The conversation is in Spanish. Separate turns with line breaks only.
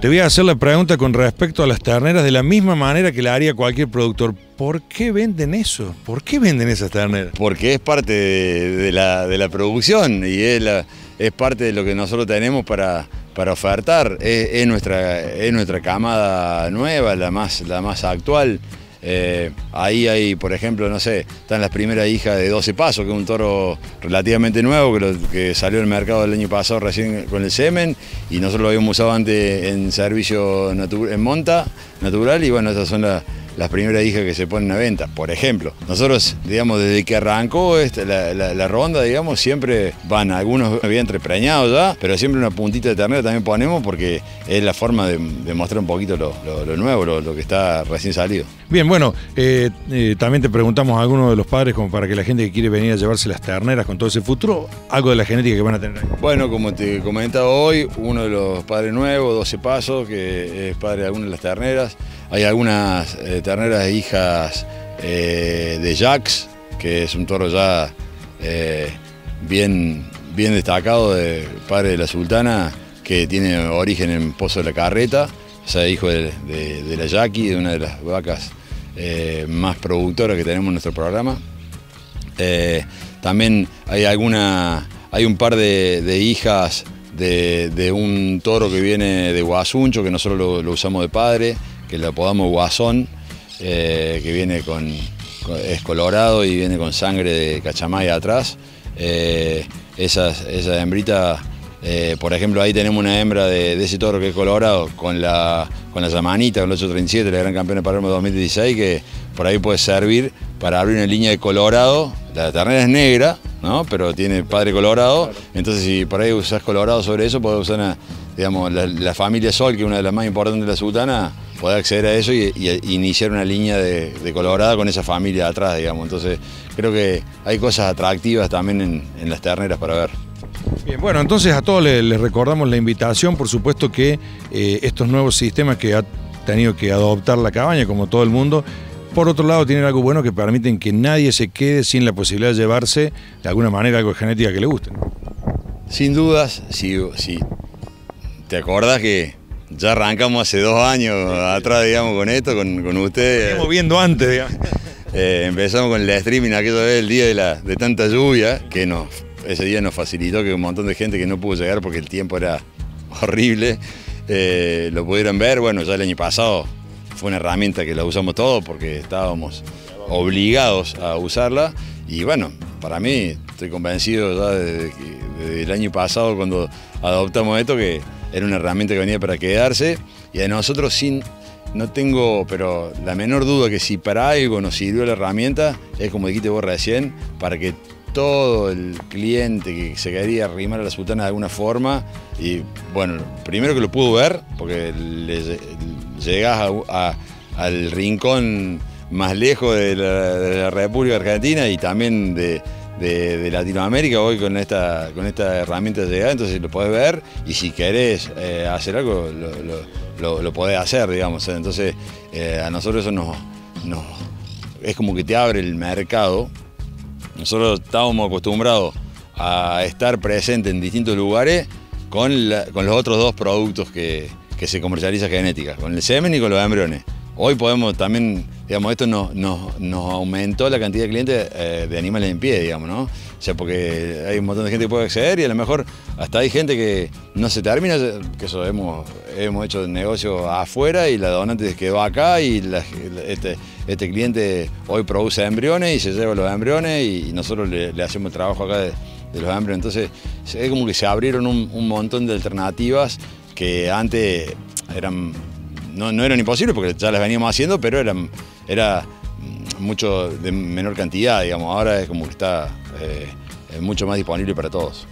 Te voy a hacer la pregunta con respecto a las terneras de la misma manera que la haría cualquier productor. ¿Por qué venden eso? ¿Por qué venden esas terneras?
Porque es parte de, la, producción y es, es, parte de lo que nosotros tenemos para, para ofertar. Es, nuestra, es nuestra camada nueva, la más, la más actual. Eh, ahí hay, por ejemplo, no sé, están las primeras hijas de 12 Pasos, que es un toro relativamente nuevo, que, salió al mercado el año pasado recién con el semen, y nosotros lo habíamos usado antes en servicio en monta natural, y bueno, esas son las las primeras hijas que se ponen a venta, por ejemplo. Nosotros, digamos, desde que arrancó la, ronda, digamos, siempre van algunos bien preñados ya, pero siempre una puntita de ternera también ponemos porque es la forma de, mostrar un poquito lo, nuevo, lo, que está recién salido.
Bien, bueno, eh, eh, también te preguntamos a algunos de los padres como para que la gente que quiere venir a llevarse las terneras con todo ese futuro, algo de la genética que van a tener
Bueno, como te comentaba hoy, uno de los padres nuevos, 12 pasos, que es padre de algunas de las terneras, hay algunas eh, terneras hijas eh, de Jax, que es un toro ya eh, bien, bien destacado de padre de la sultana, que tiene origen en Pozo de la Carreta, sea, hijo de, la Jackie, de una de las vacas más productoras que tenemos en nuestro programa. también hay alguna, hay un par de, hijas de, un toro que viene de Guasuncho, que nosotros lo usamos de padre, que le apodamos Guasón, eh, que viene con, es colorado y viene con sangre de cachamaya atrás. Eh, esa hembrita, eh, por ejemplo, ahí tenemos una hembra de, ese toro que es colorado con la, con la con el 837, la gran campeona de Palermo 2016, que por ahí puede servir para abrir una línea de colorado. La ternera es negra, ¿no? pero tiene padre colorado, entonces si por ahí usas colorado sobre eso, puedes usar digamos, la, familia Sol, que es una de las más importantes de la sultana, poder acceder a eso y, iniciar una línea de, colorada con esa familia atrás, digamos. Entonces creo que hay cosas atractivas también en, las terneras para ver.
Bien, bueno, entonces a todos les, recordamos la invitación, por supuesto que eh, estos nuevos sistemas que ha tenido que adoptar la cabaña, como todo el mundo, por otro lado tienen algo bueno que permiten que nadie se quede sin la posibilidad de llevarse de alguna manera algo de genética que le guste.
Sin dudas, si, si te acordás que ya arrancamos hace dos años atrás, digamos, con esto, con, con ustedes.
Estamos viendo antes, digamos.
Eh, empezamos con el streaming aquella vez, el día de, la, de tanta lluvia, que nos, ese día nos facilitó que un montón de gente que no pudo llegar porque el tiempo era horrible, eh, lo pudieron ver. Bueno, ya el año pasado fue una herramienta que la usamos todos porque estábamos obligados a usarla. Y bueno, para mí, estoy convencido ya desde, desde el año pasado cuando adoptamos esto que era una herramienta que venía para quedarse y a nosotros sin, no tengo, pero la menor duda que si para algo nos sirvió la herramienta, es como dijiste vos recién, para que todo el cliente que se quería arrimar a la sultana de alguna forma, y bueno, primero que lo pudo ver, porque le, llegás al rincón más lejos de la República Argentina y también de, de, Latinoamérica hoy con esta, con esta herramienta de llegada, entonces lo podés ver y si querés eh, hacer algo, lo, podés hacer, digamos. Entonces eh, a nosotros eso nos, es como que te abre el mercado. Nosotros estábamos acostumbrados a estar presentes en distintos lugares con, con los otros dos productos que, que se comercializa genética, con el semen y con los embriones. Hoy podemos también, digamos, esto nos, aumentó la cantidad de clientes eh, de animales en pie, digamos, ¿no? O sea, porque hay un montón de gente que puede acceder y a lo mejor hasta hay gente que no se termina, que eso hemos, hemos hecho negocio afuera y la donante quedó acá y este, este, cliente hoy produce embriones y se lleva los embriones y nosotros le, hacemos el trabajo acá de, los embriones. Entonces es como que se abrieron un montón de alternativas que antes eran no, no eran imposibles porque ya las veníamos haciendo, pero eran, era mucho de menor cantidad, digamos. Ahora es como que está eh, mucho más disponible para todos.